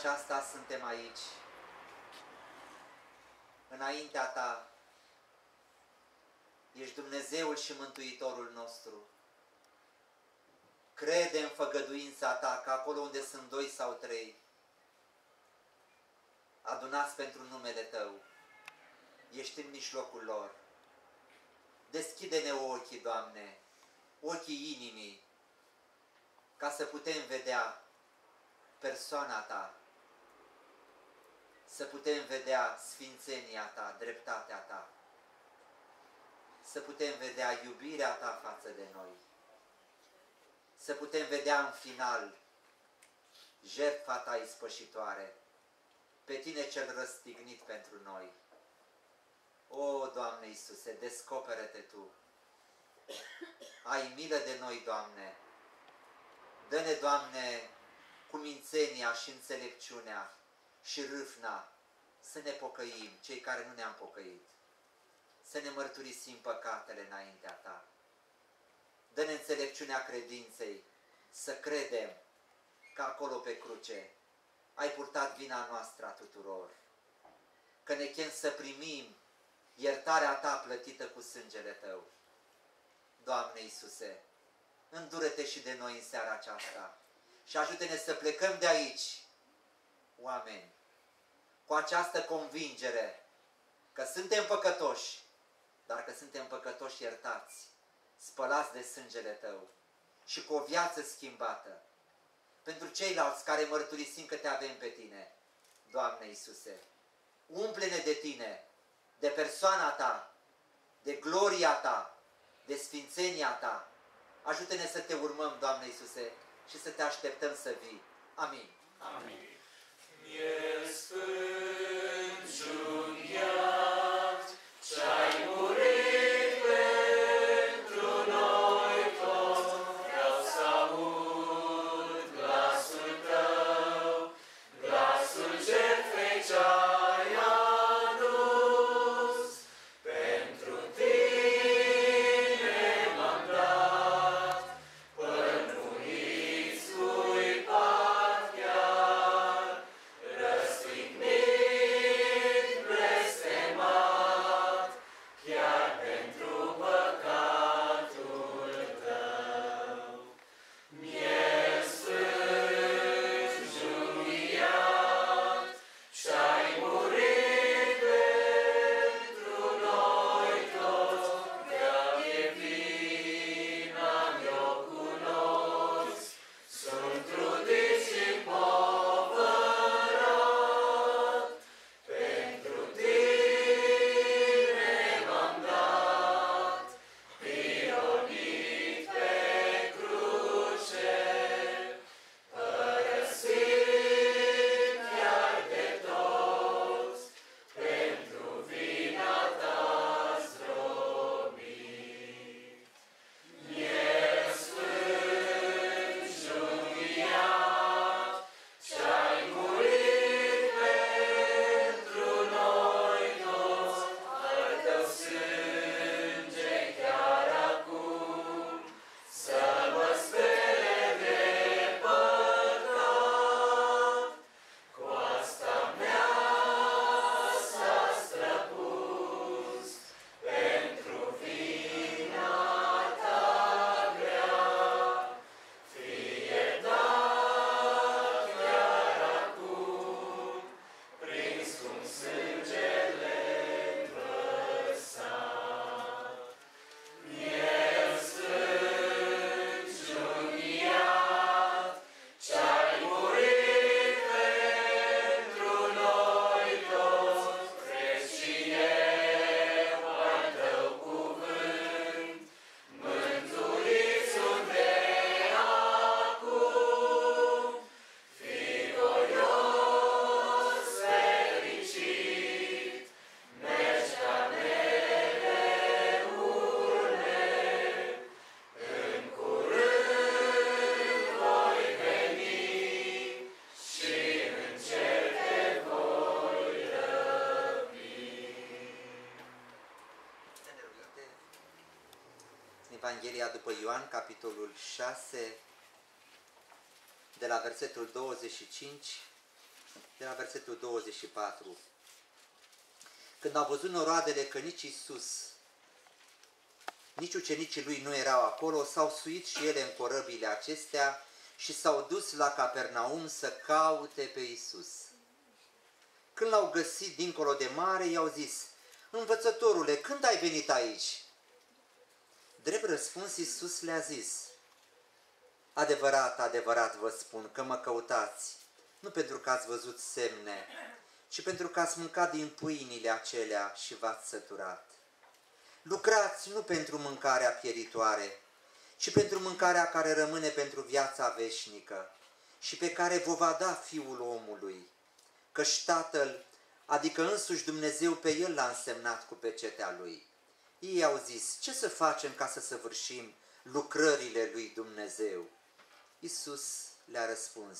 aceasta suntem aici, înaintea Ta. Ești Dumnezeul și Mântuitorul nostru. Crede în făgăduința Ta, că acolo unde sunt doi sau trei, adunați pentru numele Tău, ești în mijlocul lor. Deschide-ne ochii, Doamne, ochii inimii, ca să putem vedea persoana Ta, să putem vedea sfințenia Ta, dreptatea Ta, să putem vedea iubirea Ta față de noi, să putem vedea în final jertfa Ta ispășitoare, pe Tine cel răstignit pentru noi. O, Doamne Iisuse, descoperă-te Tu! Ai milă de noi, Doamne! Dă-ne, Doamne, cumințenia și înțelepciunea și râfna să ne pocăim, cei care nu ne-am pocăit, să ne mărturisim păcatele înaintea Ta. Dă-ne înțelepciunea credinței, să credem că acolo pe cruce ai purtat vina noastră a tuturor, că ne chem să primim iertarea Ta plătită cu sângele Tău. Doamne Iisuse, îndură-te și de noi în seara aceasta și ajută-ne să plecăm de aici, oameni, cu această convingere că suntem păcătoși, dar că suntem păcătoși iertați, spălați de sângele Tău și cu o viață schimbată. Pentru ceilalți care mărturisim că Te avem pe Tine, Doamne Iisuse, umple-ne de Tine, de persoana Ta, de gloria Ta, de sfințenia Ta. Ajută-ne să Te urmăm, Doamne Iisuse, și să Te așteptăm să vii. Amin. Amin. Evanghelia după Ioan, capitolul 6, de la versetul 25, de la versetul 24. Când au văzut noroadele că nici Isus, nici ucenicii lui nu erau acolo, s-au suit și ele în corăbile acestea și s-au dus la Capernaum să caute pe Isus. Când l-au găsit dincolo de mare, i-au zis, Învățătorule, când ai venit aici? Drept răspuns, Iisus le-a zis, Adevărat, adevărat vă spun că mă căutați, nu pentru că ați văzut semne, ci pentru că ați mâncat din pâinile acelea și v-ați săturat. Lucrați nu pentru mâncarea pieritoare, ci pentru mâncarea care rămâne pentru viața veșnică și pe care vă va da Fiul omului, căci Tatăl, adică însuși Dumnezeu pe El l-a însemnat cu pecetea Lui. Ei au zis, ce să facem ca să săvârșim lucrările lui Dumnezeu? Isus le-a răspuns,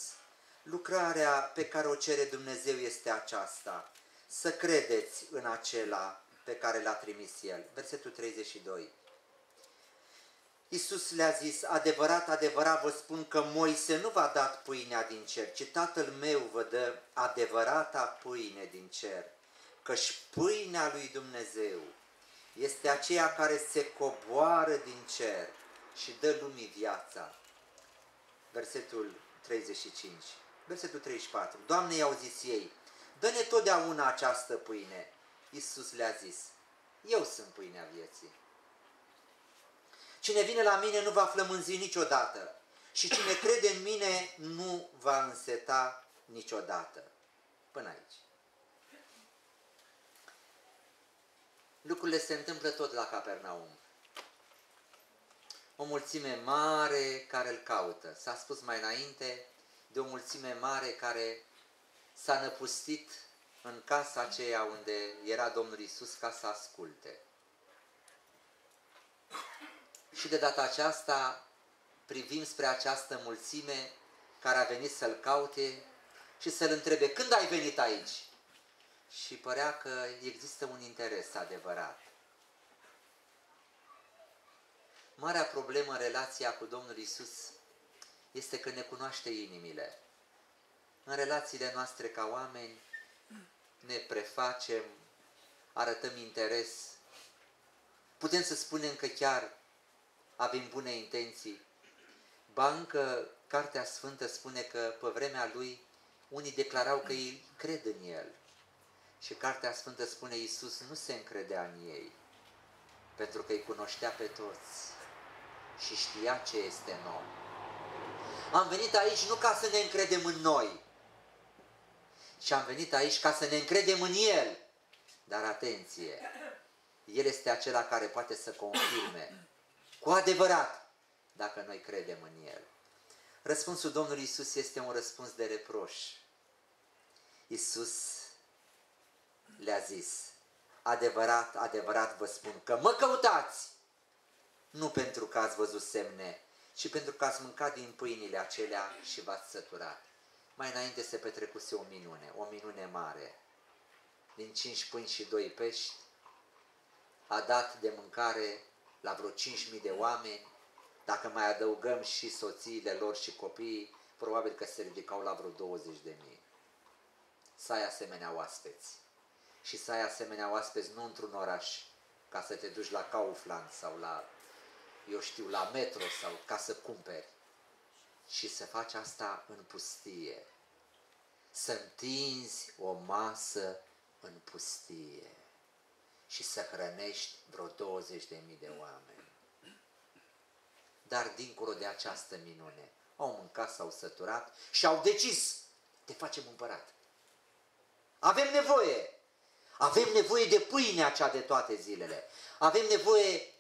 lucrarea pe care o cere Dumnezeu este aceasta, să credeți în acela pe care l-a trimis El. Versetul 32. Iisus le-a zis, adevărat, adevărat vă spun că Moise nu v-a dat pâinea din cer, ci Tatăl meu vă dă adevărata pâine din cer, căci pâinea lui Dumnezeu este aceea care se coboară din cer și dă lumii viața. Versetul 35. Versetul 34. Doamne, i-au zis ei, dă-ne totdeauna această pâine. Iisus le-a zis, eu sunt pâinea vieții. Cine vine la mine nu va flămânzi niciodată și cine crede în mine nu va înseta niciodată. Până aici. Lucrurile se întâmplă tot la Capernaum. O mulțime mare care îl caută. S-a spus mai înainte de o mulțime mare care s-a năpustit în casa aceea unde era Domnul Isus ca să asculte. Și de data aceasta privim spre această mulțime care a venit să-L caute și să-L întrebe, când ai venit aici? Și părea că există un interes adevărat. Marea problemă în relația cu Domnul Isus este că ne cunoaște inimile. În relațiile noastre ca oameni ne prefacem, arătăm interes. Putem să spunem că chiar avem bune intenții. Bancă, Cartea Sfântă spune că pe vremea lui unii declarau că ei cred în el. Și Cartea Sfântă spune Iisus nu se încredea în ei, pentru că îi cunoștea pe toți și știa ce este în om. Am venit aici nu ca să ne încredem în noi, ci am venit aici ca să ne încredem în El. Dar atenție, El este acela care poate să confirme cu adevărat dacă noi credem în El. Răspunsul Domnului Isus este un răspuns de reproș. Isus le-a zis, adevărat, adevărat vă spun că mă căutați, nu pentru că ați văzut semne, ci pentru că ați mâncat din pâinile acelea și v-ați săturat. Mai înainte se petrecuse o minune, o minune mare. Din cinci pâini și doi pești, a dat de mâncare la vreo 5.000 de oameni, dacă mai adăugăm și soțiile lor și copiii, probabil că se ridicau la vreo 20 de mii. Să ai asemenea oaspeți. Și să ai asemenea oaspeți nu într-un oraș, ca să te duci la Kaufland sau la, eu știu, la metro sau ca să cumperi. Și să faci asta în pustie. Să întinzi o masă în pustie și să hrănești vreo 20 de mii de oameni. Dar dincolo de această minune, au mâncat, s-au săturat și au decis, te facem împărat. Avem nevoie, avem nevoie de pâine acea de toate zilele. Avem nevoie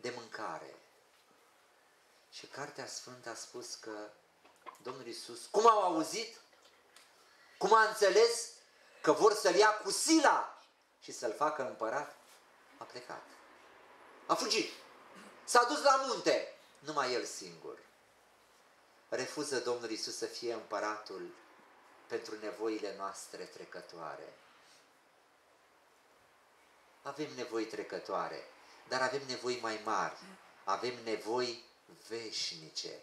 de mâncare. Și Cartea Sfântă a spus că Domnul Iisus, cum au auzit, cum a înțeles că vor să-l ia cu sila și să-l facă împărat, a plecat. A fugit. S-a dus la munte. Numai el singur. Refuză Domnul Isus să fie împăratul pentru nevoile noastre trecătoare. Avem nevoi trecătoare, dar avem nevoi mai mari. Avem nevoi veșnice.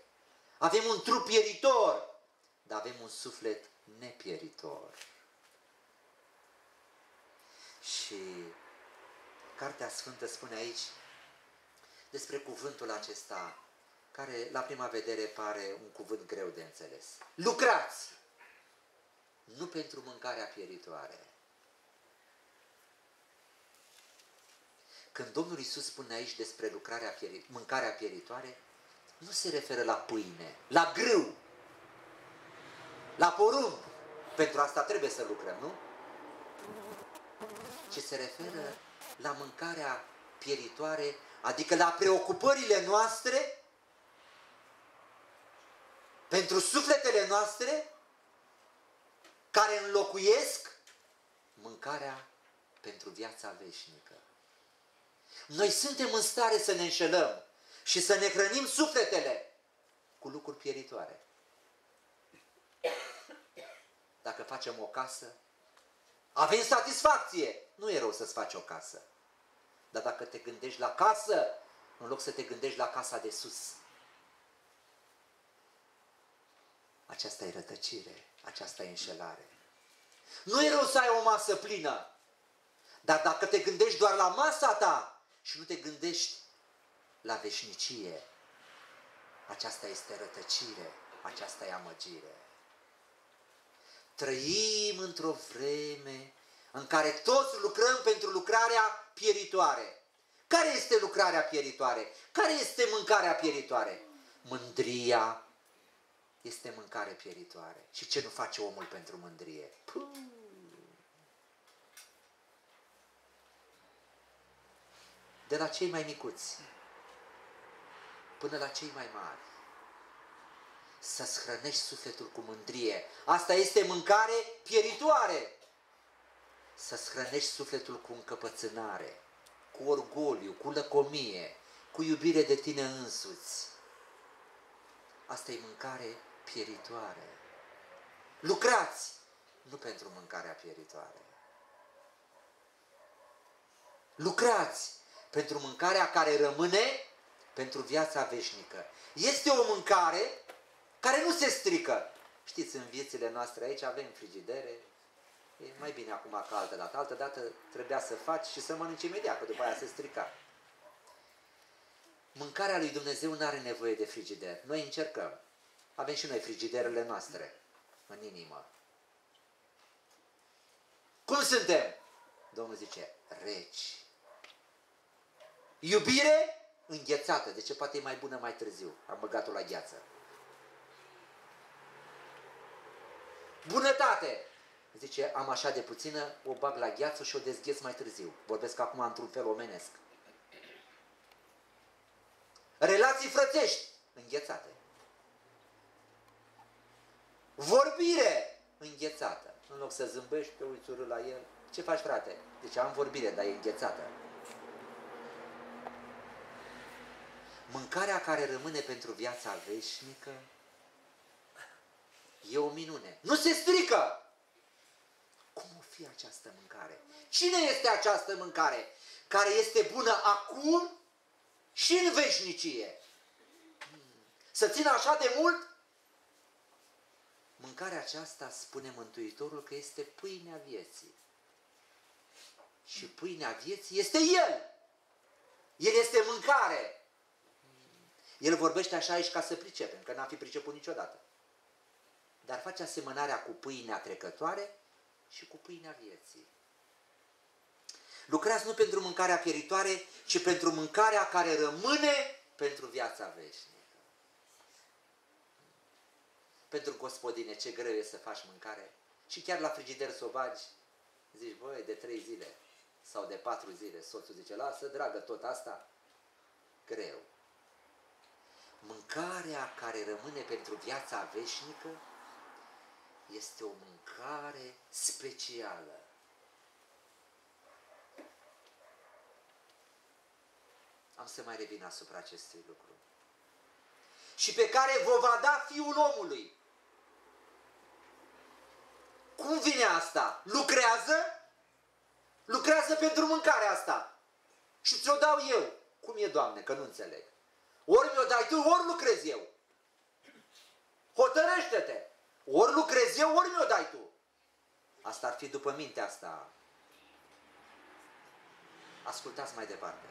Avem un trup pieritor, dar avem un suflet nepieritor. Și Cartea Sfântă spune aici despre cuvântul acesta, care la prima vedere pare un cuvânt greu de înțeles. Lucrați! Nu pentru mâncarea pieritoare. Când Domnul Isus spune aici despre lucrarea pieri, mâncarea pieritoare, nu se referă la pâine, la grâu, la porumb. Pentru asta trebuie să lucrăm, nu? Ci se referă la mâncarea pieritoare, adică la preocupările noastre pentru sufletele noastre care înlocuiesc mâncarea pentru viața veșnică. Noi suntem în stare să ne înșelăm și să ne hrănim sufletele cu lucruri pieritoare. Dacă facem o casă, avem satisfacție. Nu e rău să-ți faci o casă. Dar dacă te gândești la casă, în loc să te gândești la casa de sus, aceasta e rătăcire, aceasta e înșelare. Nu e rău să ai o masă plină, dar dacă te gândești doar la masa ta și nu te gândești la veșnicie, aceasta este rătăcire, aceasta e amăgire. Trăim într-o vreme în care toți lucrăm pentru lucrarea pieritoare. Care este lucrarea pieritoare? Care este mâncarea pieritoare? Mândria este mâncare pieritoare. Și ce nu face omul pentru mândrie? Puh. De la cei mai micuți până la cei mai mari. Să-ți hrănești sufletul cu mândrie. Asta este mâncare pieritoare să-ți hrănești sufletul cu încăpățânare, cu orgoliu, cu lăcomie, cu iubire de tine însuți. Asta e mâncare pieritoare. Lucrați, nu pentru mâncarea pieritoare. Lucrați pentru mâncarea care rămâne pentru viața veșnică. Este o mâncare care nu se strică. Știți, în viețile noastre aici avem frigidere, E mai bine acum ca altă dată. Altă dată trebuia să faci și să mănânci imediat, că după aia se strica. Mâncarea lui Dumnezeu nu are nevoie de frigider. Noi încercăm. Avem și noi frigiderele noastre în inimă. Cum suntem? Domnul zice, reci. Iubire înghețată. De ce poate e mai bună mai târziu? Am băgat-o la gheață. Bunătate Zice, am așa de puțină, o bag la gheață și o dezgheț mai târziu. Vorbesc acum într-un fel omenesc. Relații frățești, înghețate. Vorbire, înghețată. În loc să zâmbești, te uiți la el. Ce faci, frate? Deci am vorbire, dar e înghețată. Mâncarea care rămâne pentru viața veșnică e o minune. Nu se strică! Cum o fi această mâncare? Cine este această mâncare? Care este bună acum și în veșnicie. Să țină așa de mult? Mâncarea aceasta, spune Mântuitorul, că este pâinea vieții. Și pâinea vieții este El. El este mâncare. El vorbește așa aici ca să pricepem, că n-am fi priceput niciodată. Dar face asemănarea cu pâinea trecătoare și cu pâinea vieții. Lucrați nu pentru mâncarea pieritoare, ci pentru mâncarea care rămâne pentru viața veșnică. Pentru gospodine, ce greu e să faci mâncare. Și chiar la frigider să o bagi, zici, băi, de trei zile sau de patru zile. Soțul zice, lasă, dragă, tot asta. Greu. Mâncarea care rămâne pentru viața veșnică este o mâncare specială. Am să mai revin asupra acestui lucru. Și pe care vă va da Fiul omului. Cum vine asta? Lucrează? Lucrează pentru mâncarea asta. Și ți-o dau eu. Cum e, Doamne, că nu înțeleg. Ori mi-o dai tu, ori lucrez eu. Hotărăște-te! Ori lucrezi eu, ori mi-o dai tu. Asta ar fi după mintea asta. Ascultați mai departe.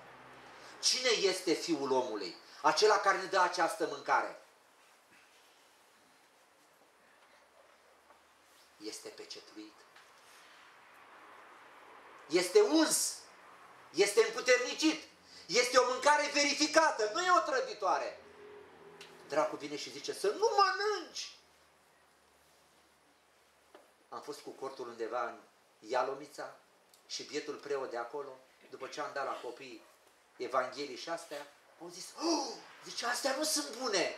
Cine este Fiul omului? Acela care ne dă această mâncare. Este pecetuit. Este uns. Este împuternicit. Este o mâncare verificată, nu e o trăditoare. Dracu vine și zice să nu mănânci. Am fost cu cortul undeva în Ialomița și bietul preot de acolo, după ce am dat la copii Evanghelii și astea, au zis, oh, zice, astea nu sunt bune.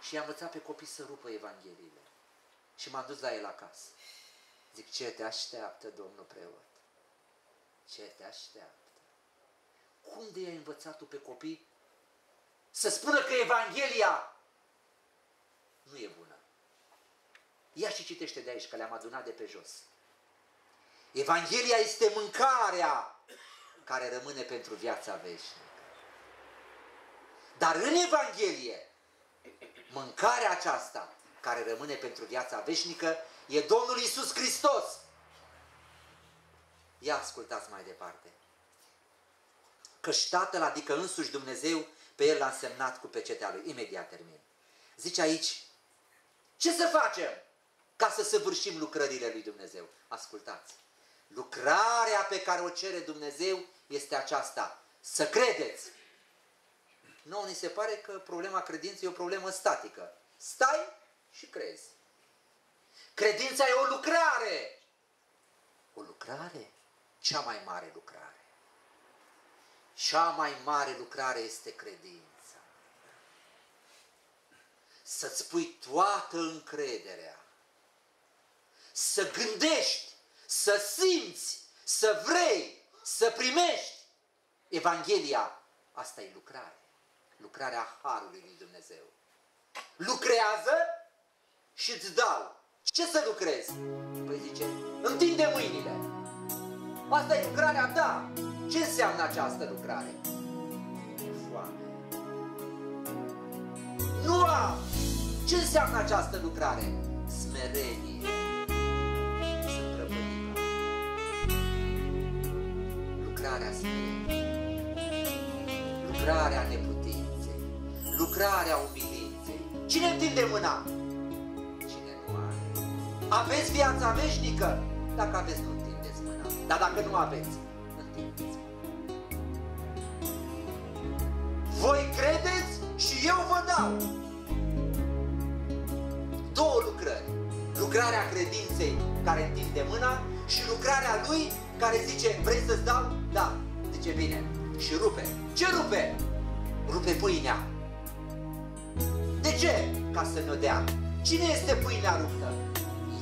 Și i-am învățat pe copii să rupă Evangheliile. Și m-am dus la el acasă. Zic, ce te așteaptă, domnul preot? Ce te așteaptă? Cum de ai învățat tu pe copii să spună că Evanghelia nu e bună? Ia și citește de aici, că le-am adunat de pe jos. Evanghelia este mâncarea care rămâne pentru viața veșnică. Dar în Evanghelie, mâncarea aceasta care rămâne pentru viața veșnică e Domnul Isus Hristos. Ia ascultați mai departe. Căci Tatăl, adică însuși Dumnezeu, pe El l-a însemnat cu pecetea Lui. Imediat termin. Zice aici, ce să facem ca să săvârșim lucrările Lui Dumnezeu? Ascultați. Lucrarea pe care o cere Dumnezeu este aceasta. Să credeți. Nu, ni se pare că problema credinței e o problemă statică. Stai și crezi. Credința e o lucrare. O lucrare? Cea mai mare lucrare. Cea mai mare lucrare este credința. Să-ți pui toată încrederea. Să gândești, să simți, să vrei, să primești. Evanghelia, asta e lucrare. Lucrarea Harului lui Dumnezeu. Lucrează și îți dau. Ce să lucrezi? Păi zice, întinde mâinile. Asta e lucrarea ta. Ce înseamnă această lucrare? Foame. Nu am. Ce înseamnă această lucrare? Smerenie. Sunt răpădită. Lucrarea smereniei. Lucrarea neputinței. Lucrarea umilinței. Cine întinde mâna? Cine nu are. Aveți viața veșnică? Dacă aveți, nu întindeți mâna. Dar dacă nu aveți, întindeți Voi credeți și eu vă dau. Două lucrări. Lucrarea credinței care întinde mâna și lucrarea lui care zice, vrei să-ți dau? Da. Zice, bine. Și rupe. Ce rupe? Rupe pâinea. De ce? Ca să ne dea. Cine este pâinea ruptă?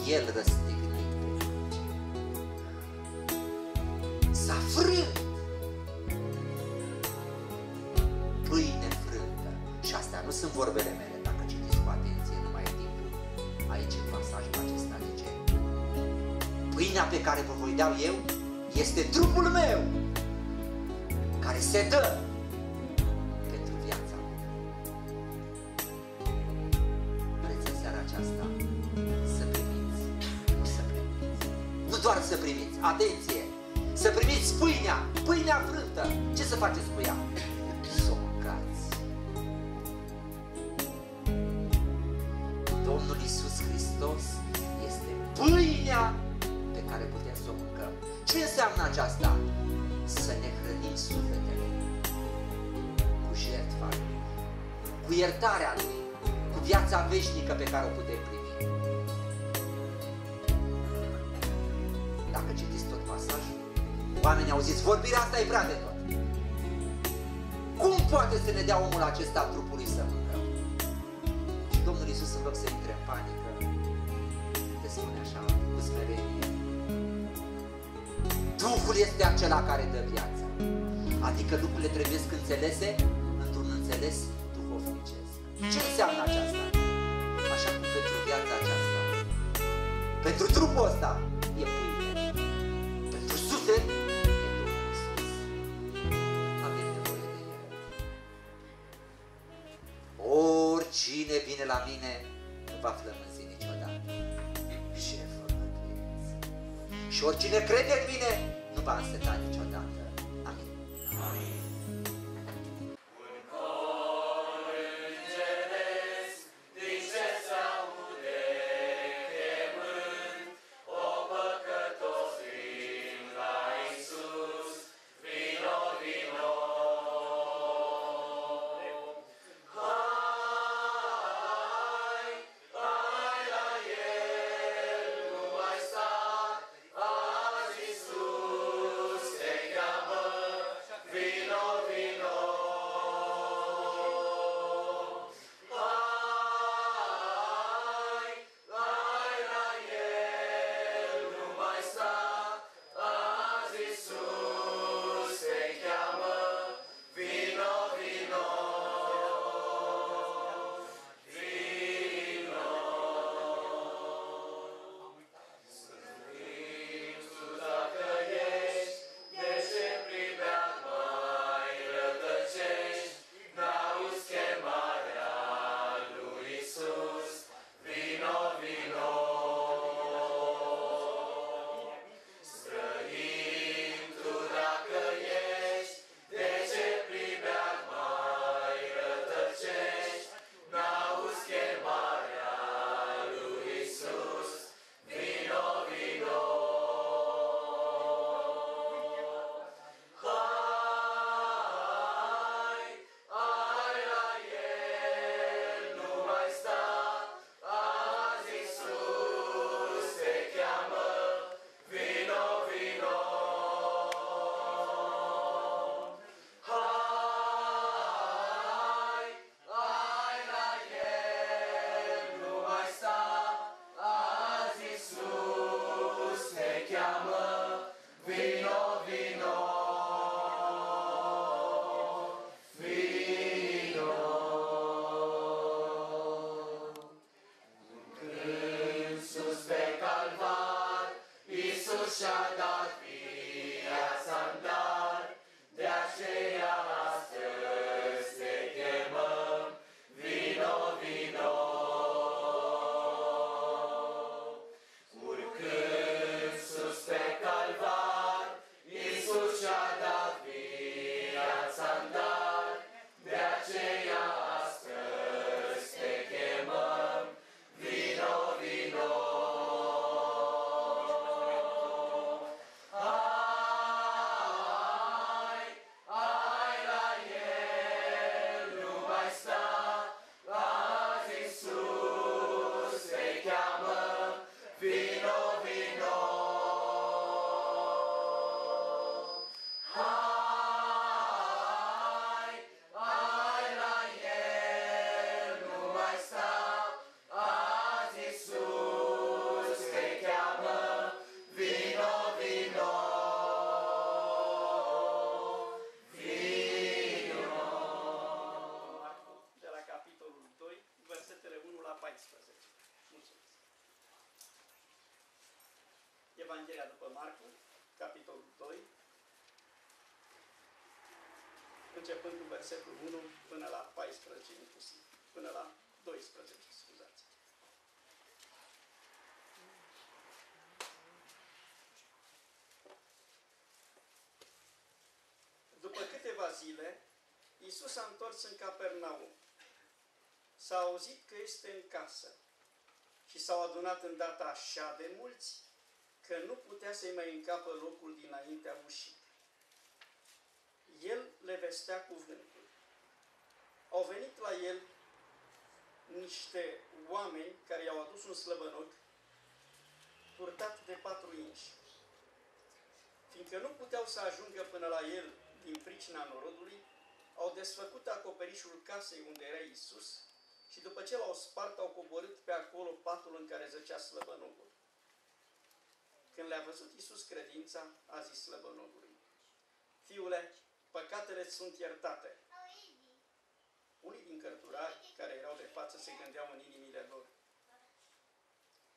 El răstignit dau eu este trupul meu, care se dă pentru viața mea. Vreți în seara aceasta să primiți, nu să primiți. Nu doar să primiți, atenție! Să primiți pâinea, pâinea frântă. Ce să faceți viața veșnică pe care o putem primi. Dacă citiți tot pasajul, oamenii au zis, vorbirea asta e prea de tot. Cum poate să ne dea omul acesta trupului să mâncăm? Și Domnul Iisus în loc să intre în panică, te spune așa, cu smerenie. Duhul este acela care dă viața. Adică lucrurile trebuie înțelese într-un înțeles Pentru trupul ăsta e pâine. Pentru suflet e Domnul Iisus. Avem nevoie de El. Oricine vine la mine nu va flămânzi niciodată. Și făgăduiesc. Și oricine crede în mine nu va înseta niciodată. Versetul 1 până la 14 inclusiv, până la 12, scuzați. După câteva zile, Iisus s-a întors în Capernaum. S-a auzit că este în casă și s-au adunat în data așa de mulți că nu putea să-i mai încapă locul dinaintea ușii el le vestea cuvântul. Au venit la el niște oameni care i-au adus un slăbănoc purtat de patru inși. Fiindcă nu puteau să ajungă până la el din pricina norodului, au desfăcut acoperișul casei unde era Isus și după ce l-au spart, au coborât pe acolo patul în care zăcea slăbănogul. Când le-a văzut Isus credința, a zis slăbănogului, Fiule, păcatele sunt iertate. Unii din cărturari care erau de față se gândeau în inimile lor.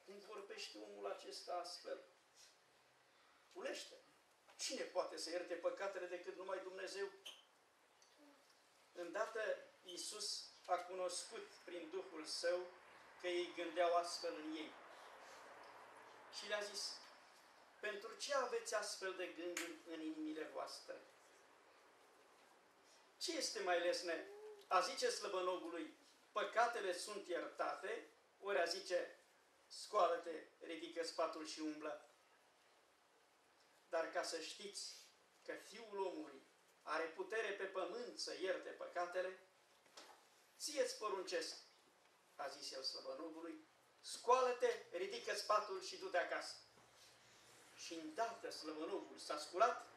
Cum vorbește omul acesta astfel? Ulește! Cine poate să ierte păcatele decât numai Dumnezeu? Îndată Iisus a cunoscut prin Duhul Său că ei gândeau astfel în ei. Și le-a zis, pentru ce aveți astfel de gânduri în inimile voastre? Ce este mai lesne? A zice slăbănogului, păcatele sunt iertate, ori a zice, scoală-te, ridică spatul și umblă. Dar ca să știți că Fiul omului are putere pe pământ să ierte păcatele, ție-ți poruncesc, a zis el slăbănogului, scoală-te, ridică spatul și du-te acasă. Și îndată slăbănogul s-a sculat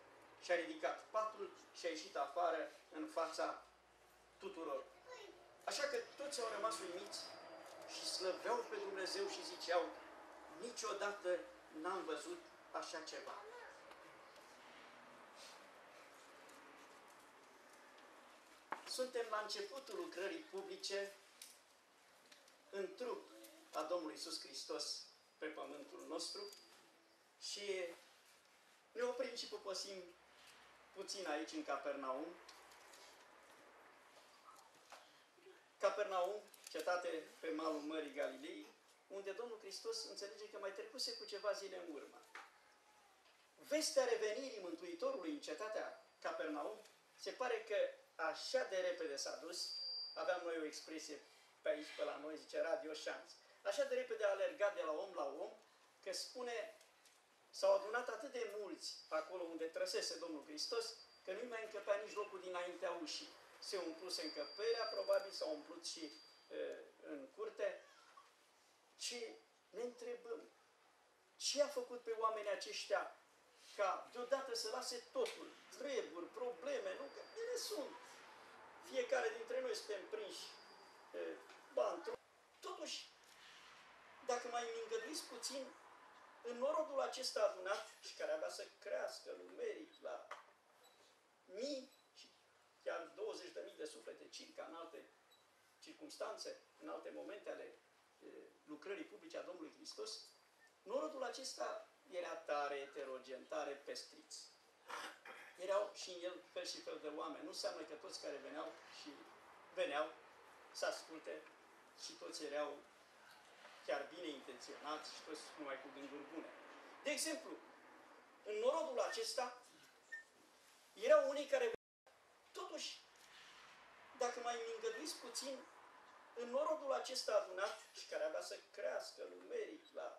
și a ridicat patul și a ieșit afară în fața tuturor. Așa că toți au rămas uimiți și slăveau pe Dumnezeu și ziceau, niciodată n-am văzut așa ceva. Suntem la începutul lucrării publice în trup a Domnului Iisus Hristos pe pământul nostru și ne oprim și poposim puțin aici în Capernaum. Capernaum, cetate pe malul Mării Galilei, unde Domnul Hristos înțelege că mai trecuse cu ceva zile în urmă. Vestea revenirii Mântuitorului în cetatea Capernaum se pare că așa de repede s-a dus, aveam noi o expresie pe aici, pe la noi, zice Radio Șanț, așa de repede a alergat de la om la om, că spune, s-au adunat atât de mulți acolo unde trăsese Domnul Hristos, că nu mai încăpea nici locul dinaintea ușii. Se umpluse încăperea, probabil s-au umplut și e, în curte. Și ne întrebăm, ce a făcut pe oamenii aceștia ca deodată să lase totul, treburi, probleme, nu? Că ele sunt. Fiecare dintre noi suntem prinși ba, într Totuși, dacă mai îngăduiți puțin, în norodul acesta adunat și care avea să crească numeric la mii și chiar 20.000 de suflete circa în alte circunstanțe, în alte momente ale e, lucrării publice a Domnului Hristos, norodul acesta era tare eterogen, tare pestriț. Erau și în el fel și fel de oameni. Nu înseamnă că toți care veneau și veneau să asculte și toți erau chiar bine intenționați și toți numai cu gânduri bune. De exemplu, în norodul acesta erau unii care totuși, dacă mai îngăduiți puțin, în norodul acesta adunat și care avea să crească numeric la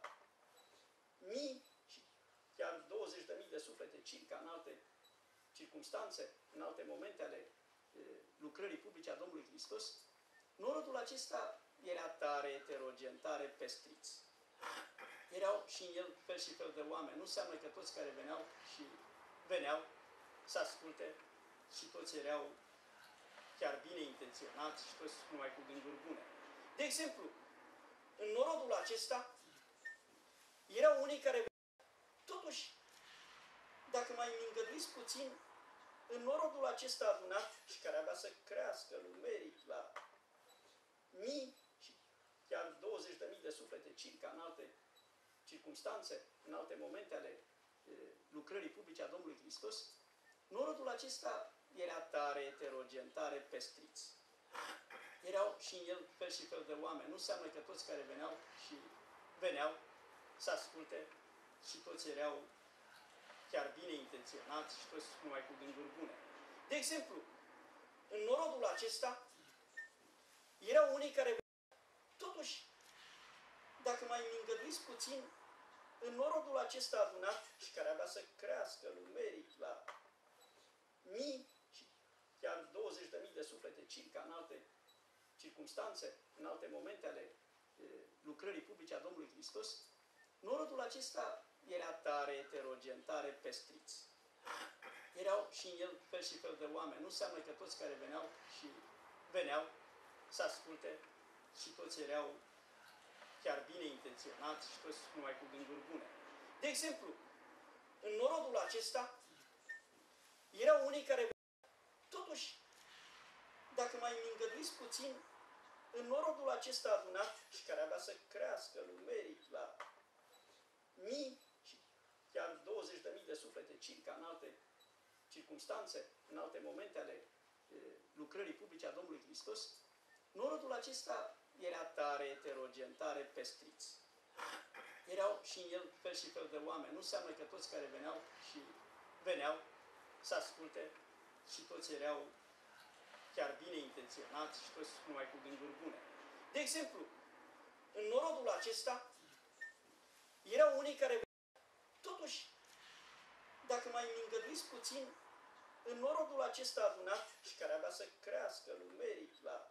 mii și chiar 20.000 de suflete circa în alte circunstanțe, în alte momente ale lucrării publice a Domnului Hristos, norodul acesta era tare eterogen, tare pestriț. Erau și în el fel și fel de oameni. Nu înseamnă că toți care veneau și veneau să asculte și toți erau chiar bine intenționați și toți numai cu gânduri bune. De exemplu, în norodul acesta erau unii care totuși, dacă mai îngăduiți puțin, în norodul acesta adunat și care avea să crească numeric la mii și chiar 20.000 de suflete circa în alte circunstanțe, în alte momente ale e, lucrării publice a Domnului Hristos, norodul acesta era tare eterogen, tare pestriț. Erau și în el fel și fel de oameni. Nu înseamnă că toți care veneau și veneau să asculte și toți erau chiar bine intenționați și toți numai cu gânduri bune. De exemplu, în norodul acesta erau unii care totuși, dacă mai îngăduiți puțin, în norodul acesta adunat și care avea să crească numeric la mii și chiar 20.000 de suflete circa în alte circunstanțe, în alte momente ale e, lucrării publice a Domnului Hristos, norodul acesta era tare eterogen, tare pestriț. Erau și în el fel și fel de oameni. Nu înseamnă că toți care veneau și veneau să asculte și toți erau chiar bine intenționați și toți numai cu gânduri bune. De exemplu, în norodul acesta erau unii care totuși, dacă mai îngăduiți puțin, în norodul acesta adunat și care avea să crească numeric la mii și chiar 20.000 de suflete circa în alte circunstanțe, în alte momente ale e, lucrării publice a Domnului Hristos, Norodul acesta era tare eterogen, tare pestriț. Erau și în el fel și fel de oameni. Nu înseamnă că toți care veneau și veneau să asculte și toți erau chiar bine intenționați și toți numai cu gânduri bune. De exemplu, în norodul acesta erau unii care totuși, dacă mai îngăduiți puțin, în norodul acesta adunat și care avea să crească numeric la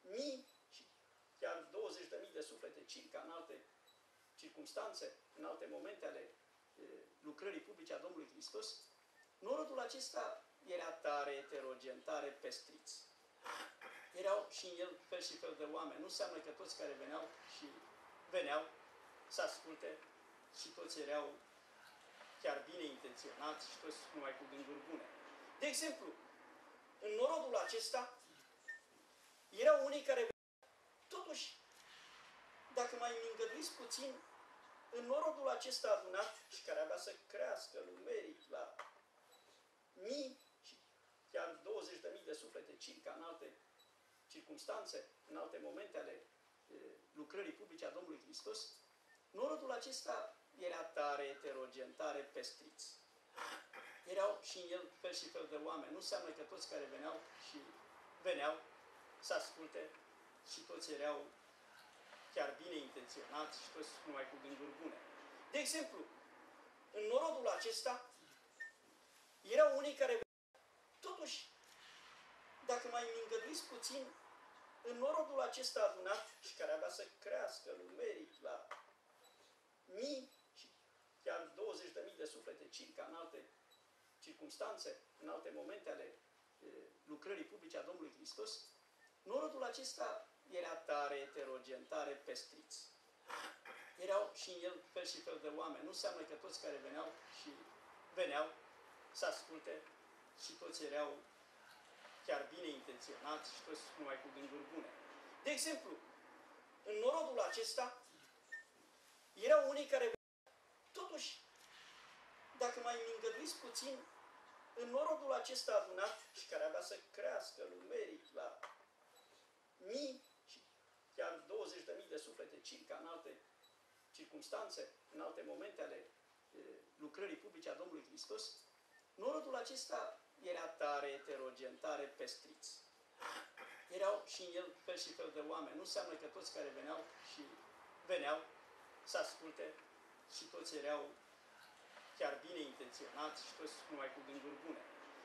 mii și chiar 20.000 de suflete circa în alte circunstanțe, în alte momente ale e, lucrării publice a Domnului Hristos, norodul acesta era tare eterogen, tare pestriț. Erau și în el fel și fel de oameni. Nu înseamnă că toți care veneau și veneau să asculte și toți erau chiar bine intenționați și toți numai cu gânduri bune. De exemplu, în norodul acesta erau unii care totuși, dacă mai îngăduiți puțin, în norodul acesta adunat și care avea să crească numeric la mii și chiar 20.000 de suflete circa în alte circunstanțe, în alte momente ale e, lucrării publice a Domnului Hristos, norodul acesta era tare eterogen, tare pestriț. Erau și în el fel și fel de oameni. Nu înseamnă că toți care veneau și veneau să asculte și toți erau chiar bine intenționați și toți numai cu gânduri bune. De exemplu, în norodul acesta erau unii care totuși, dacă mai îngăduiți puțin, în norodul acesta adunat și care avea să crească numeric la mii și chiar 20.000 de suflete circa în alte circunstanțe, în alte momente ale e, lucrării publice a Domnului Hristos, norodul acesta era tare eterogen, tare pestriț. Erau și în el fel și fel de oameni. Nu înseamnă că toți care veneau și veneau să asculte și toți erau chiar bine intenționați și toți numai cu gânduri bune. De exemplu, în norodul acesta erau unii care totuși, dacă mai îngăduiți puțin, în norodul acesta adunat și care avea să crească numeric la mii și chiar 20.000 de suflete circa în alte circunstanțe, în alte momente ale e, lucrării publice a Domnului Hristos, norodul acesta era tare eterogen, tare pestriț. Erau și în el fel și fel de oameni. Nu înseamnă că toți care veneau și veneau să asculte și toți erau chiar bine intenționați și toți numai cu gânduri bune.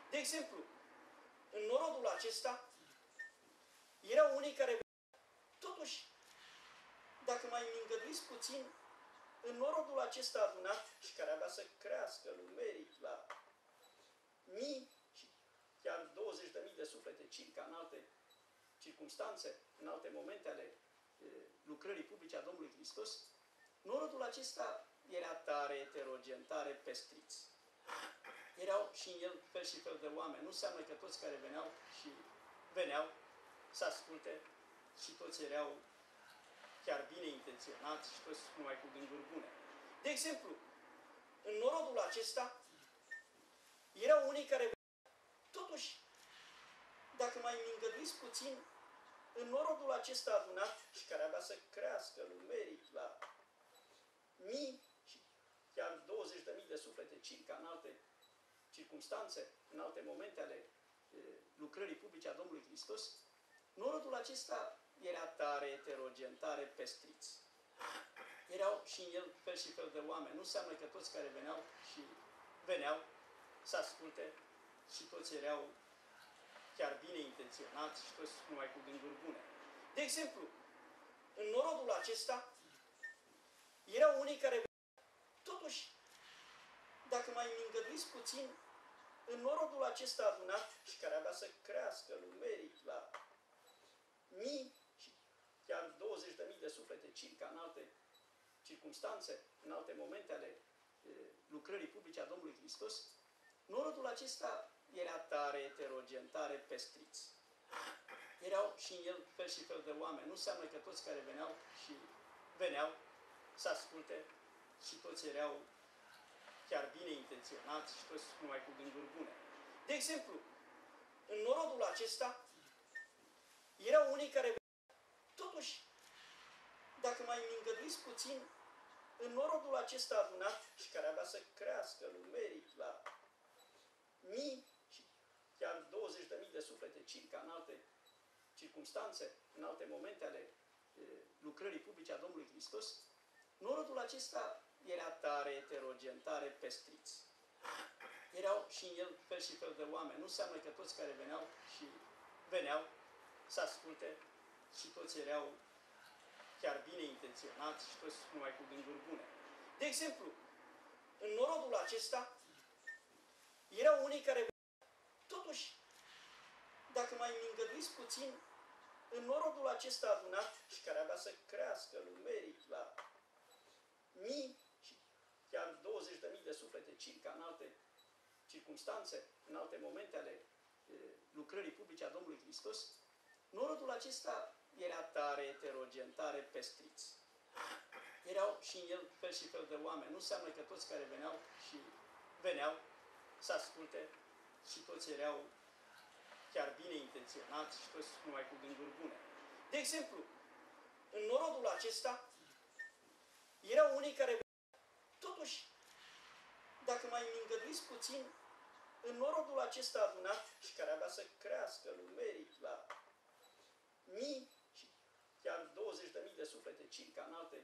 De exemplu, în norodul acesta erau unii care totuși, dacă mai îngăduiți puțin, în norodul acesta adunat și care avea să crească numeric la mii și chiar 20.000 de suflete circa în alte circunstanțe, în alte momente ale e, lucrării publice a Domnului Hristos, norodul acesta era tare eterogen, tare pestriț. Erau și în el fel și fel de oameni. Nu înseamnă că toți care veneau și veneau să asculte și toți erau chiar bine intenționați și toți numai cu gânduri bune. De exemplu, în norodul acesta erau unii care totuși, dacă mai îngăduiți puțin, în norodul acesta adunat și care avea să crească numeric la mii și chiar 20.000 de suflete circa în alte circunstanțe, în alte momente ale e, lucrării publice a Domnului Hristos, norodul acesta era tare eterogen, tare pestriț. Erau și în el fel și fel de oameni. Nu înseamnă că toți care veneau și veneau să asculte și toți erau chiar bine intenționați și toți numai cu gânduri bune. De exemplu, în norodul acesta erau unii care totuși, dacă mai îngăduiți puțin, în norodul acesta adunat și care avea să crească numeric la mii și chiar 20.000 de suflete circa în alte circunstanțe, în alte momente ale e, lucrării publice a Domnului Hristos, norodul acesta era tare eterogen, tare pestriț. Erau și în el fel și fel de oameni. Nu înseamnă că toți care veneau și veneau să asculte și toți erau chiar bine intenționați și toți numai cu gânduri bune. De exemplu, în norodul acesta Erau unii care, totuși, dacă mai îmi îngăduiți puțin, în norodul acesta adunat și care avea să crească numeric la mii și chiar 20.000 de suflete circa în alte circunstanțe, în alte momente ale e, lucrării publice a Domnului Hristos, norodul acesta era tare eterogen, tare pestriț. Erau și în el fel și fel de oameni. Nu înseamnă că toți care veneau și veneau să asculte și toți erau chiar bine intenționați și toți numai cu gânduri bune. De exemplu, în norodul acesta erau unii care totuși, dacă mai îmi îngăduiți puțin, în norodul acesta adunat și care avea să crească numeric la mii și chiar 20.000 de suflete circa în alte circunstanțe, în alte momente ale e, lucrării publice a Domnului Hristos, norodul acesta era tare eterogen, tare pestriț. Erau și în el fel și fel de oameni. Nu înseamnă că toți care veneau și veneau să asculte și toți erau chiar bine intenționați și toți numai cu gânduri bune. De exemplu, în norodul acesta erau unii care totuși, dacă mai îmi îngăduiți puțin, în norodul acesta adunat și care avea să crească numeric la mii și chiar 20.000 de suflete circa în alte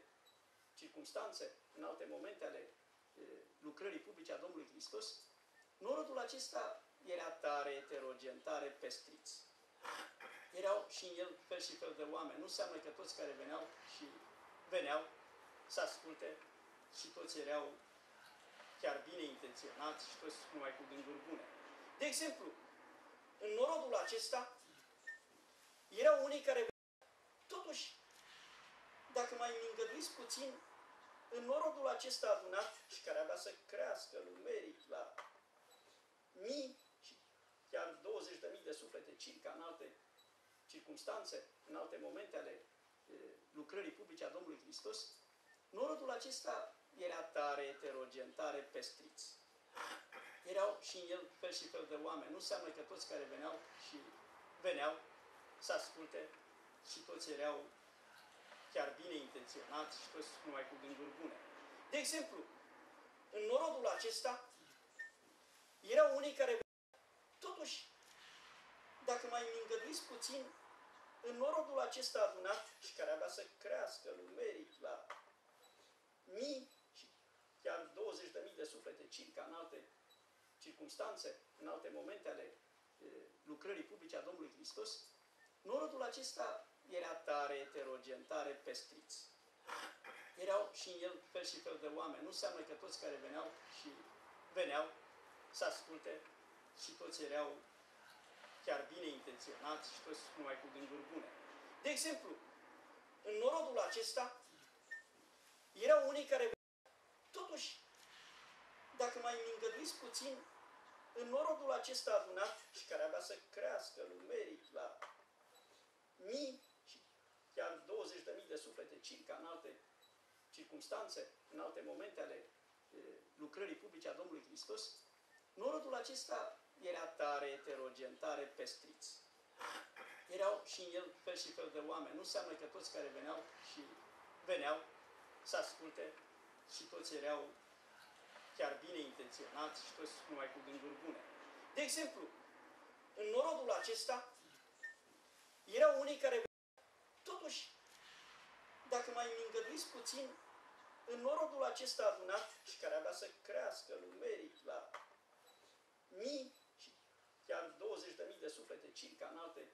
circunstanțe, în alte momente ale e, lucrării publice a Domnului Hristos, norodul acesta era tare eterogen, tare pestriț. Erau și în el fel și fel de oameni. Nu înseamnă că toți care veneau și veneau să asculte și toți erau chiar bine intenționați și toți numai cu gânduri bune. De exemplu, în norodul acesta erau unii care totuși, dacă mai îmi îngăduiți puțin, în norodul acesta adunat și care avea să crească numeric la mii și chiar 20.000 de suflete circa în alte circunstanțe, în alte momente ale e, lucrării publice a Domnului Hristos, norodul acesta era tare eterogen, tare pestriț. Erau și în el fel și fel de oameni. Nu înseamnă că toți care veneau și veneau să asculte și toți erau chiar bine intenționați și toți numai cu gânduri bune. De exemplu, în norodul acesta erau unii care totuși, dacă mai îmi îngăduiți puțin, în norodul acesta adunat și care avea să crească numeric la mii și chiar 20.000 de suflete circa în alte circunstanțe, în alte momente ale e, lucrării publice a Domnului Hristos, norodul acesta era tare eterogen, tare pestriț. Erau și în el fel și fel de oameni. Nu înseamnă că toți care veneau și veneau să asculte și toți erau chiar bine intenționați și toți numai cu gânduri bune. De exemplu, în norodul acesta erau unii care totuși, dacă mai îmi îngăduiți puțin, în norodul acesta adunat și care avea să crească numeric la mii și chiar 20.000 de suflete circa în alte circunstanțe, în alte momente ale e, lucrării publice a Domnului Hristos, norodul acesta era tare eterogen, tare pestriț. Erau și în el fel și fel de oameni. Nu înseamnă că toți care veneau și veneau să asculte și toți erau chiar bine intenționați și toți numai cu gânduri bune. De exemplu, în norodul acesta erau unii care totuși, dacă mai îmi îngăduiți puțin, în norodul acesta adunat și care avea să crească numeric la mii și chiar 20.000 de suflete circa în alte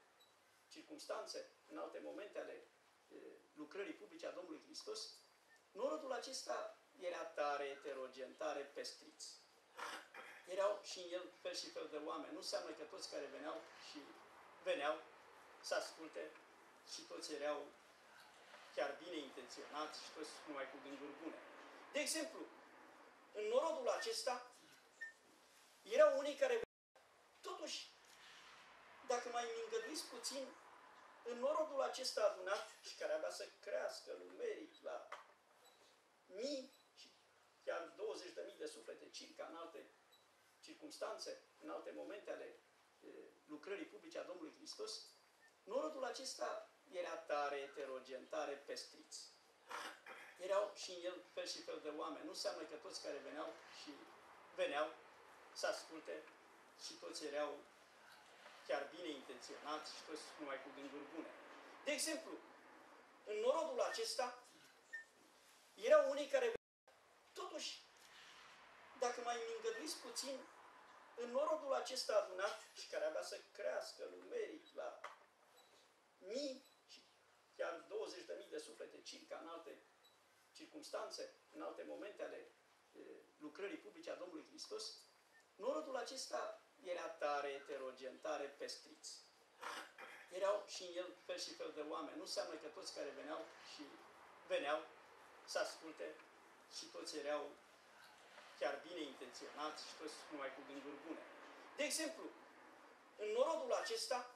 circunstanțe, în alte momente ale e, lucrării publice a Domnului Hristos, norodul acesta era tare eterogen, tare pestriț. Erau și în el fel și fel de oameni. Nu înseamnă că toți care veneau și veneau să asculte și toți erau chiar bine intenționați și toți numai cu gânduri bune. De exemplu, în norodul acesta erau unii care totuși, dacă mai îmi îngăduiți puțin, în norodul acesta adunat și care avea să crească numeric la mii și chiar 20.000 de suflete circa în alte circunstanțe, în alte momente ale e, lucrării publice a Domnului Hristos, Norodul acesta era tare eterogen, tare pestriț. Erau și în el fel și fel de oameni. Nu înseamnă că toți care veneau și veneau să asculte și toți erau chiar bine intenționați și toți numai cu gânduri bune. De exemplu, în norodul acesta erau unii care totuși, dacă mai îngăduiți puțin, în norodul acesta adunat și care avea să crească numeric la mii și chiar 20.000 de suflete circa în alte circunstanțe, în alte momente ale e, lucrării publice a Domnului Hristos, norodul acesta era tare eterogen, tare pestriț. Erau și în el fel și fel de oameni. Nu înseamnă că toți care veneau și veneau să asculte și toți erau chiar bine intenționați și toți numai cu gânduri bune. De exemplu, în norodul acesta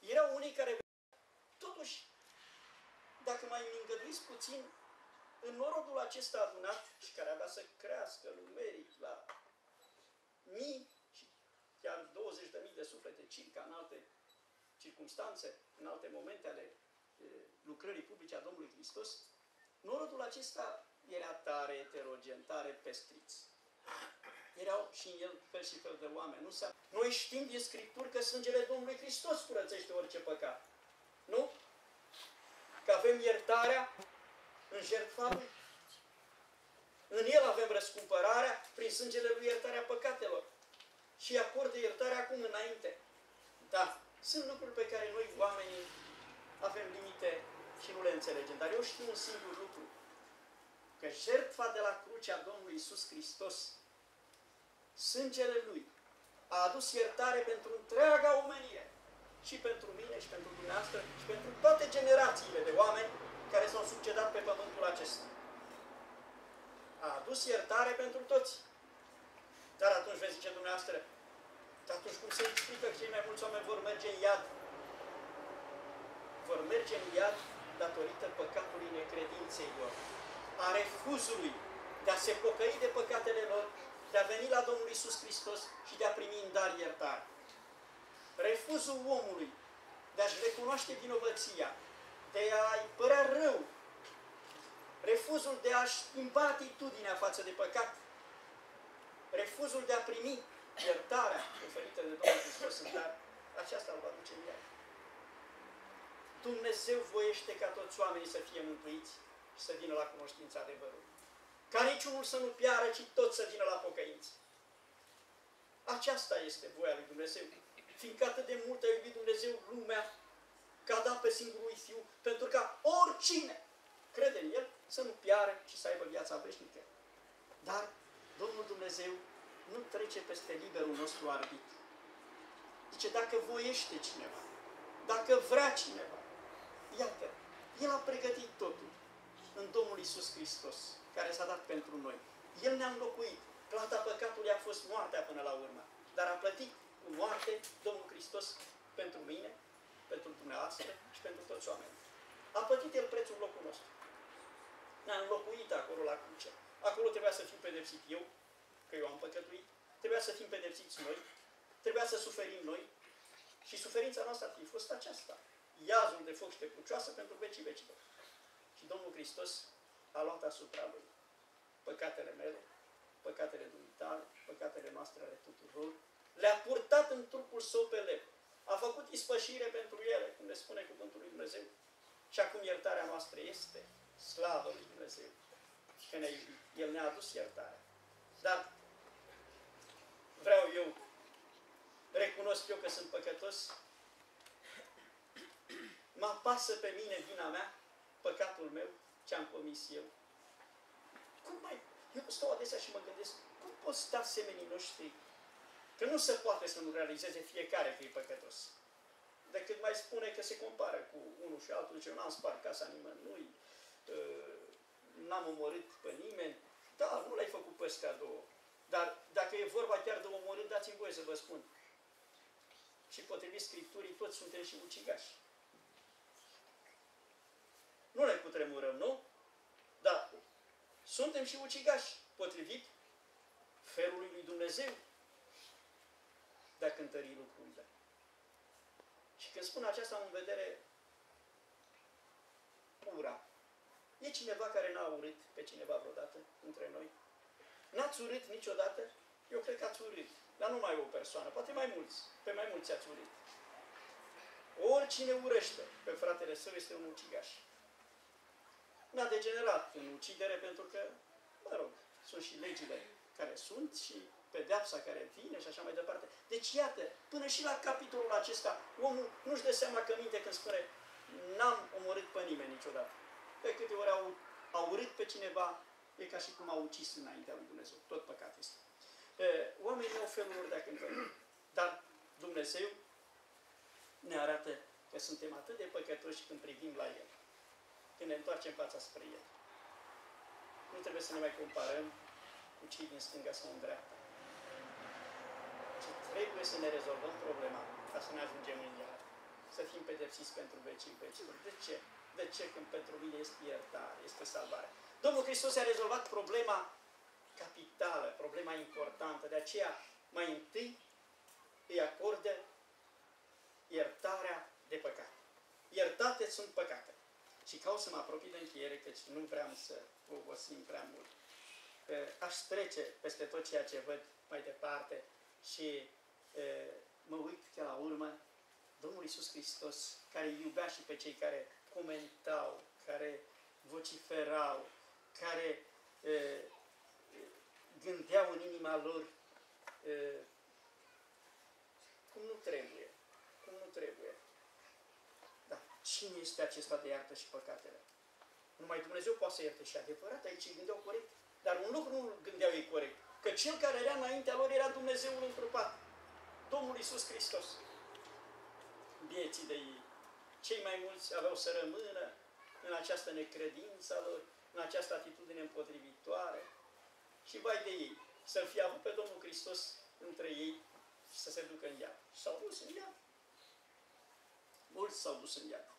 erau unii care totuși, dacă mai îngăduiți puțin, în norodul acesta adunat și care avea să crească numeric la mii și chiar 20.000 de suflete circa în alte circunstanțe, în alte momente ale e, lucrării publice a Domnului Hristos, norodul acesta era tare eterogen, tare pestriț. Erau și în el fel și fel de oameni. Nu s-a... Noi știm din Scripturi că sângele Domnului Hristos curățește orice păcat. Nu? Că avem iertarea în jertfa Lui. În El avem răscumpărarea prin sângele Lui iertarea păcatelor. Și acordă iertarea acum înainte. Da, sunt lucruri pe care noi, oamenii, avem limite și nu le înțelegem. Dar eu știu un singur lucru. Că jertfa de la crucea Domnului Isus Hristos, sângele Lui, a adus iertare pentru întreaga omenire. Și pentru mine, și pentru dumneavoastră, și pentru toate generațiile de oameni care s-au succedat pe pământul acesta. A adus iertare pentru toți. Dar atunci veți zice dumneavoastră, atunci cum se explică că cei mai mulți oameni vor merge în iad? Vor merge în iad datorită păcatului necredinței lor, a refuzului de a se pocăi de păcatele lor, de a veni la Domnul Isus Hristos și de a primi în dar iertare. Refuzul omului de a-și recunoaște vinovăția, de a-i părea rău, refuzul de a-și schimba atitudinea față de păcat, refuzul de a primi iertarea oferită de Domnul Hristos în dar, aceasta îl va duce în iad. Dumnezeu voiește ca toți oamenii să fie mântuiți și să vină la cunoștința adevărului. Ca niciunul să nu piară, ci toți să vină la pocăință. Aceasta este voia lui Dumnezeu. Fiindcă atât de mult a iubit Dumnezeu lumea, că a dat pe singurul Fiu, pentru ca oricine crede în El să nu piară, ci să aibă viața veșnică. Dar Domnul Dumnezeu nu trece peste liberul nostru arbitru. Zice, dacă voiește cineva, dacă vrea cineva, iată, El a pregătit totul în Domnul Isus Hristos, care s-a dat pentru noi. El ne-a înlocuit. Plata păcatului a fost moartea până la urmă. Dar a plătit cu moarte Domnul Hristos pentru mine, pentru dumneavoastră și pentru toți oamenii. A plătit El prețul locul nostru. Ne-a înlocuit acolo la cruce. Acolo trebuia să fiu pedepsit eu, că eu am păcătuit. Trebuia să fim pedepsiți noi. Trebuia să suferim noi. Și suferința noastră ar fi fost aceasta. Iazul de foc și de crucioasă pentru vecii vecilor. Și Domnul Hristos a luat asupra Lui păcatele mele, păcatele dumitale, păcatele noastre ale tuturor, le-a purtat în trupul său pe leu. A făcut ispășire pentru ele, cum ne spune cuvântul lui Dumnezeu. Și acum iertarea noastră este slavă lui Dumnezeu. Că ne iubit. El ne-a adus iertarea. Dar vreau eu, recunosc eu că sunt păcătos, mă apasă pe mine vina mea, păcatul meu, ce am comis eu. Cum mai... Eu stau adesea și mă gândesc, cum pot sta semenii noștri? Că nu se poate să nu realizeze fiecare că e păcătos. Decât mai spune că se compară cu unul și altul, zice, eu n-am spart casa nimănui, uh, n-am omorât pe nimeni. Da, nu l-ai făcut pe ăstea două. Dar dacă e vorba chiar de omorât, dați-mi voie să vă spun. Și potrivit Scripturii, toți suntem și ucigași. Nu ne cutremurăm, nu? Dar suntem și ucigași, potrivit felului lui Dumnezeu de a cântări lucrurile. Și când spun aceasta am în vedere ura. E cineva care n-a urât pe cineva vreodată între noi? N-ați urât niciodată? Eu cred că ați urât. Dar nu mai e o persoană, poate mai mulți. Pe mai mulți ați urât. Oricine urăște pe fratele său este un ucigaș. N-a degenerat în ucidere pentru că, mă rog, sunt și legile care sunt și pedeapsa care vine și așa mai departe. Deci, iată, până și la capitolul acesta, omul nu-și dă seama că minte când spune n-am omorât pe nimeni niciodată. Pe câte ori au, au urât pe cineva, e ca și cum au ucis înaintea lui Dumnezeu. Tot păcat este. Oamenii au felul lor de a cântări. Dar Dumnezeu ne arată că suntem atât de păcătoși când privim la El. Când ne întoarcem fața spre El. Nu trebuie să ne mai comparăm cu cei din stânga sau în dreapta. Ci trebuie să ne rezolvăm problema ca să ne ajungem în ea. Să fim pedepsiți pentru vecii vecilor. De ce? De ce când pentru mine este iertare, este salvare? Domnul Hristos a rezolvat problema capitală, problema importantă. De aceea, mai întâi îi acordă iertarea de păcat. Iertate sunt păcate. Și ca o să mă apropii de încheiere, căci nu vreau să obosim prea mult. Aș trece peste tot ceea ce văd mai departe și mă uit că la urmă Domnul Iisus Hristos, care iubea și pe cei care comentau, care vociferau, care e, gândeau în inima lor e, cum nu trebuie. Cum nu trebuie. Da. Cine este acesta de iartă și păcatele? Numai Dumnezeu poate să ierte și adevărat, aici gândeau corect. Dar un lucru nu gândeau ei corect. Că cel care era înaintea lor era Dumnezeul întrupat. Domnul Isus Hristos. Vieții de ei. Cei mai mulți aveau să rămână în această necredință lor, în această atitudine împotrivitoare. Și vai de ei, să-L fie avut pe Domnul Hristos între ei și să se ducă în iad. S-au dus în iad. Mulți s-au dus în iad.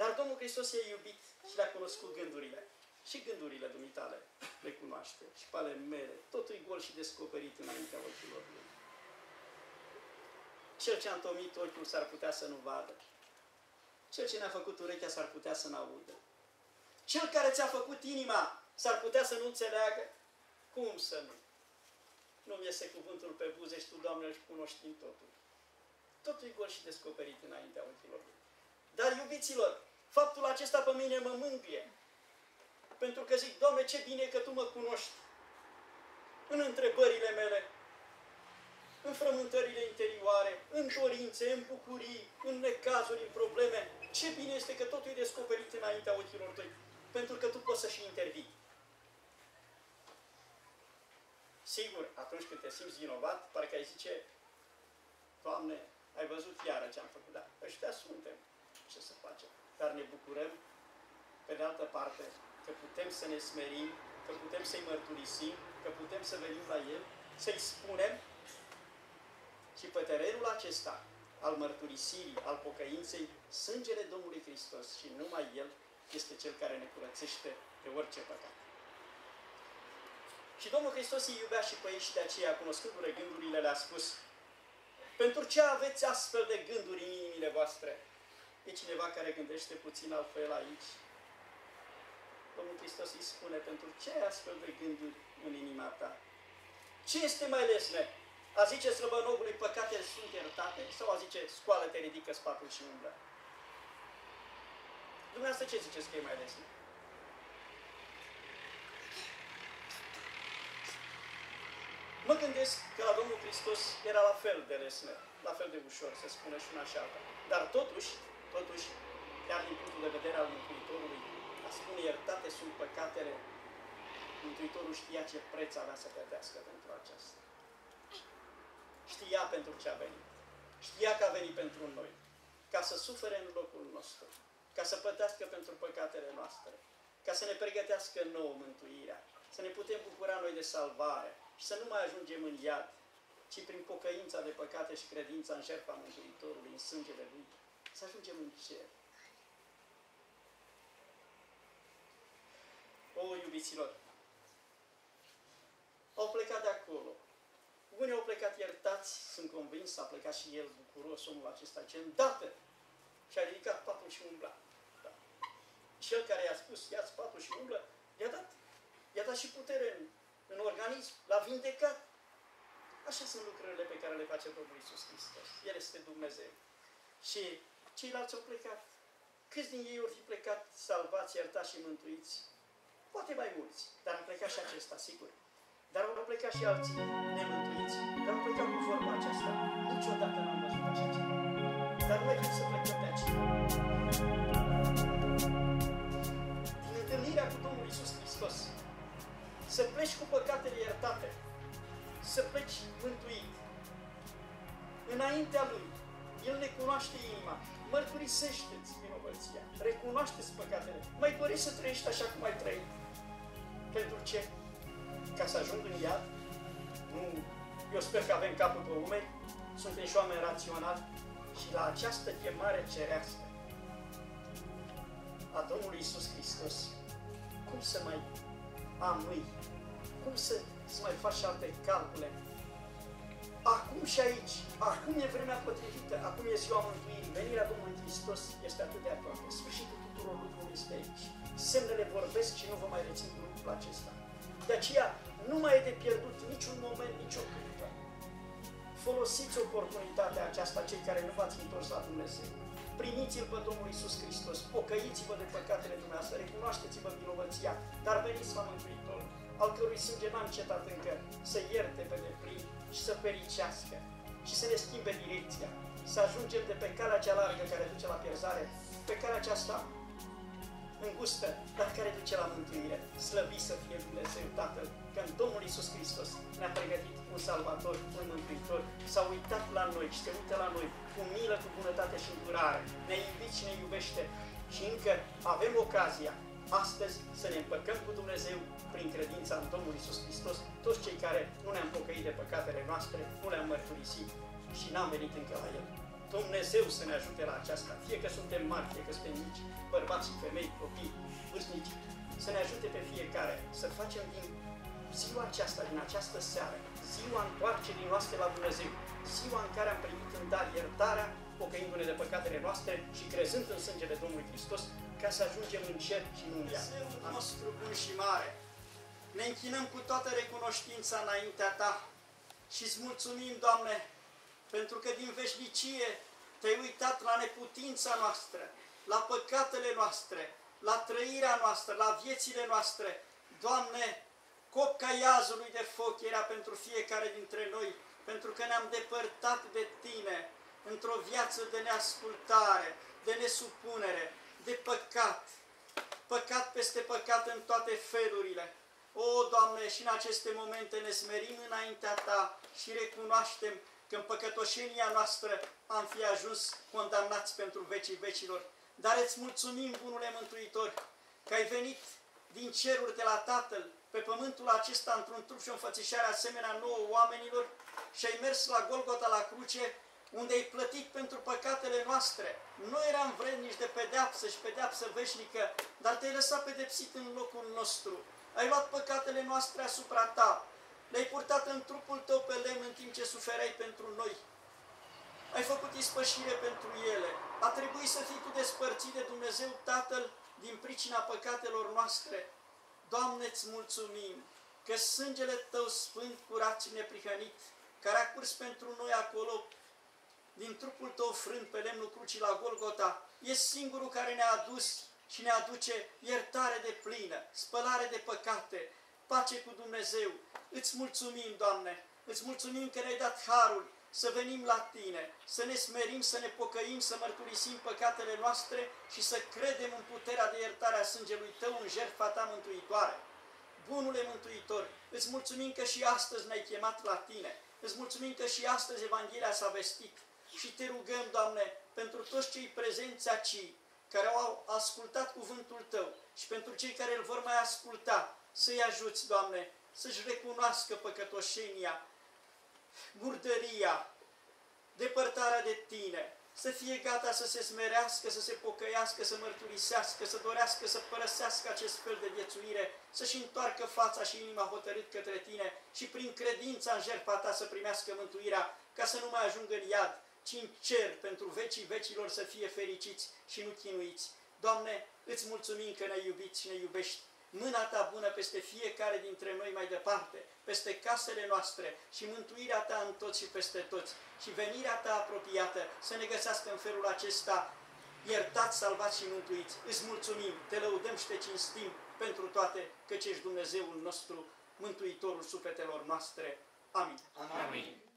Dar Domnul Hristos i-a iubit și le-a cunoscut gândurile. Și gândurile dumitale le cunoaște. Și pe ale mele. Totul e gol și descoperit înaintea ochilor lui. Cel ce a întomit ochiul s-ar putea să nu vadă. Cel ce ne-a făcut urechea s-ar putea să n-audă. Cel care ți-a făcut inima s-ar putea să nu înțeleagă. Cum să nu? Nu-mi iese cuvântul pe buze și Tu, Doamne, îl cunoști în totul. Totul e gol și descoperit înaintea ochilor Dar, iubiților, faptul acesta pe mine mă mângâie. Pentru că zic, Doamne, ce bine că Tu mă cunoști. În întrebările mele, în frământările interioare, în dorințe, în bucurii, în necazuri, în probleme. Ce bine este că totul e descoperit înaintea ochilor tăi, pentru că tu poți să și intervii. Sigur, atunci când te simți vinovat, parcă ai zice, Doamne, ai văzut iară ce am făcut, da, ăștia suntem, ce să facem? Dar ne bucurăm, pe de altă parte, că putem să ne smerim, că putem să-i mărturisim, că putem să venim la El, să-i spunem și pe terenul acesta al mărturisirii, al pocăinței, sângele Domnului Hristos și numai El este Cel care ne curățește de orice păcat. Și Domnul Hristos îi iubea și pe ei și de aceea, cunoscându-le gândurile, le-a spus Pentru ce aveți astfel de gânduri în inimile voastre? E cineva care gândește puțin altfel aici. Domnul Hristos îi spune, pentru ce ai astfel de gânduri în inima ta? Ce este mai lesne? A zice slăbănogului, păcatele sunt iertate? Sau a zice, scoală-te, ridică spatul și umblă? Dumneavoastră ce ziceți că e mai lesne? Mă gândesc că la Domnul Hristos era la fel de lesne, la fel de ușor, să spună și una și alta. Dar totuși, totuși, chiar din punctul de vedere al Mântuitorului, a spune iertate sunt păcatele, Mântuitorul știa ce preț avea să plătească pentru aceasta. Știa pentru ce a venit. Știa că a venit pentru noi. Ca să sufere în locul nostru. Ca să plătească pentru păcatele noastre. Ca să ne pregătească nouă mântuirea. Să ne putem bucura noi de salvare. Și să nu mai ajungem în iad, ci prin pocăința de păcate și credința în jertfa Mântuitorului, în sângele Lui, să ajungem în cer. O, iubiților, au plecat de acolo Unii au plecat iertați, sunt convins, a plecat și el bucuros, omul acesta, ce îndată și a ridicat patul și umbla. Da. Cel care i-a spus, ia-ți patul și umblă, i-a dat. I-a dat și putere în, în organism, l-a vindecat. Așa sunt lucrurile pe care le face Domnul Iisus Hristos. El este Dumnezeu. Și ceilalți au plecat. Câți din ei au fi plecat salvați, iertați și mântuiți? Poate mai mulți, dar a plecat și acesta, sigur. Dar au plecat și alții nemântuiți, dar au plecat cu vorba aceasta. Niciodată n-am văzut așa ceva. Dar noi vrem să plecăm de aceea. Din întâlnirea cu Domnul Iisus Hristos, să pleci cu păcatele iertate, să pleci mântuit. Înaintea Lui, El ne cunoaște inima, mărturisește-ți vinovăția, recunoaște-ți păcatele. Mai dorești să trăiești așa cum ai trăit. Pentru ce? Ca să ajung în iad? Nu. Eu sper că avem capul pe umeri, suntem și oameni raționali și la această chemare cerească a Domnului Isus Hristos, cum să mai amâi? Cum să, să mai faci alte calcule? Acum și aici, acum e vremea potrivită, acum e ziua mântuirii, venirea Domnului Hristos este atât de aproape, sfârșitul tuturor lucrurilor este aici. Semnele vorbesc și nu vă mai rețin lucrul acesta. De aceea, nu mai e de pierdut niciun moment, nicio clipă. Folosiți oportunitatea aceasta, cei care nu v-ați întors la Dumnezeu. Primiți-L pe Domnul Isus Hristos, pocăiți-vă de păcatele dumneavoastră, recunoașteți-vă vinovăția, dar veniți la Mântuitor, al cărui sânge n-a încetat încă să ierte pe deplin și să pericească și să ne schimbe direcția, să ajungem de pe calea cea largă care duce la pierzare, pe calea aceasta îngustă, dar care duce la mântuire. Slăvit să fie Dumnezeu Tatăl, că în Domnul Isus Hristos ne-a pregătit un salvator, un mântuitor, s-a uitat la noi și se uită la noi cu milă, cu bunătate și îndurare. Ne-a iubit și ne iubește și încă avem ocazia astăzi să ne împăcăm cu Dumnezeu prin credința în Domnul Isus Hristos, toți cei care nu ne-am pocăit de păcatele noastre, nu le-am mărturisit și n-am venit încă la El. Dumnezeu să ne ajute la aceasta, fie că suntem mari, fie că suntem mici, bărbați și femei, copii, vârstnici, să ne ajute pe fiecare să facem din ziua aceasta, din această seară, ziua întoarcerii noastre la Dumnezeu, ziua în care am primit în dar iertarea, pocăindu-ne de păcatele noastre și crezând în sângele Domnului Hristos, ca să ajungem în cer și nu în ea. Dumnezeu nostru bun și mare, ne închinăm cu toată recunoștința înaintea Ta și îți mulțumim, Doamne, pentru că din veșnicie te-ai uitat la neputința noastră, la păcatele noastre, la trăirea noastră, la viețile noastre. Doamne, copca iazului de foc era pentru fiecare dintre noi, pentru că ne-am depărtat de Tine într-o viață de neascultare, de nesupunere, de păcat. Păcat peste păcat în toate felurile. O, Doamne, și în aceste momente ne smerim înaintea Ta și recunoaștem că în păcătoșenia noastră am fi ajuns condamnați pentru vecii vecilor. Dar îți mulțumim, Bunule Mântuitor, că ai venit din ceruri de la Tatăl, pe pământul acesta, într-un trup și o înfățișare asemenea nouă oamenilor și ai mers la Golgota la cruce, unde ai plătit pentru păcatele noastre. Nu eram vrednici de pedeapsă și pedeapsă veșnică, dar te-ai lăsat pedepsit în locul nostru. Ai luat păcatele noastre asupra ta, le-ai purtat în trupul tău pe lemn în timp ce suferai pentru noi. Ai făcut ispășire pentru ele. A trebuit să fii tu despărțit de Dumnezeu Tatăl din pricina păcatelor noastre. Doamne, îți mulțumim că sângele Tău sfânt, curat și neprihănit, care a curs pentru noi acolo, din trupul Tău frânt pe lemnul crucii la Golgota, e singurul care ne-a adus și ne aduce iertare de plină, spălare de păcate, pace cu Dumnezeu. Îți mulțumim, Doamne, îți mulțumim că ne-ai dat harul să venim la Tine, să ne smerim, să ne pocăim, să mărturisim păcatele noastre și să credem în puterea de iertare a sângelui Tău în jertfa Ta mântuitoare. Bunule Mântuitor, îți mulțumim că și astăzi ne-ai chemat la Tine, îți mulțumim că și astăzi Evanghelia s-a vestit și Te rugăm, Doamne, pentru toți cei prezenți aici, care au ascultat cuvântul Tău și pentru cei care îl vor mai asculta, să-i ajuți, Doamne, să-și recunoască păcătoșenia, murdăria, depărtarea de Tine, să fie gata să se smerească, să se pocăiască, să mărturisească, să dorească să părăsească acest fel de viețuire, să-și întoarcă fața și inima hotărât către tine și prin credința în jertfa ta să primească mântuirea, ca să nu mai ajungă în iad, ci în cer pentru vecii vecilor să fie fericiți și nu chinuiți. Doamne, îți mulțumim că ne iubiți și ne iubești mâna ta bună peste fiecare dintre noi mai departe, peste casele noastre și mântuirea ta în toți și peste toți și venirea ta apropiată să ne găsească în felul acesta iertați, salvați și mântuiți. Îți mulțumim, te lăudăm și te cinstim pentru toate, căci ești Dumnezeul nostru, Mântuitorul sufletelor noastre. Amin. Amin.